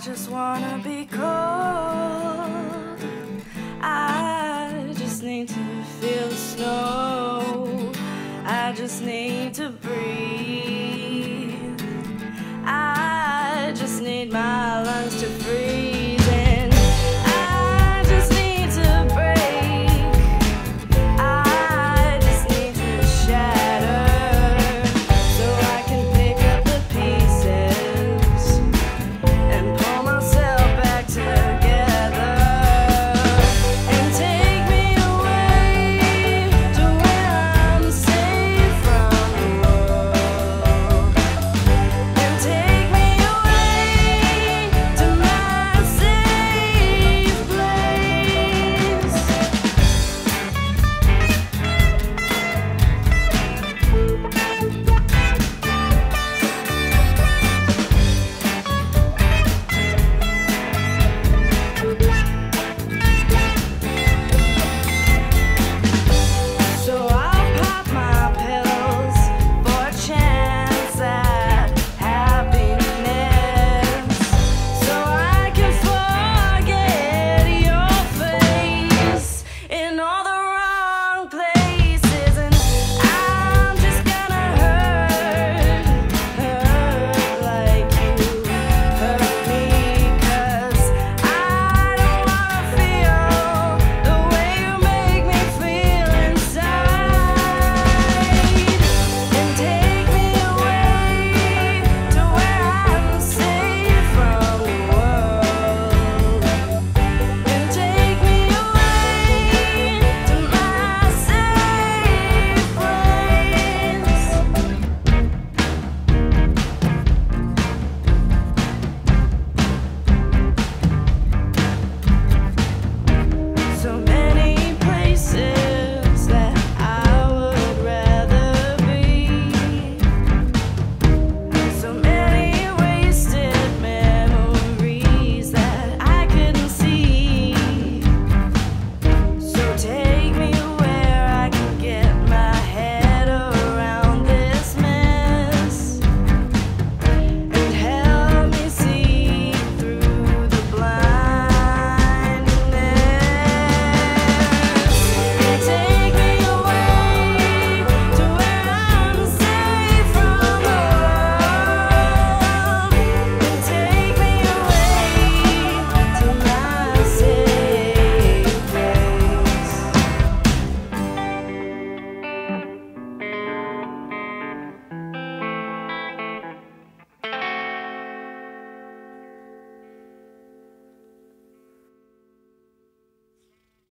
just wanna be cold.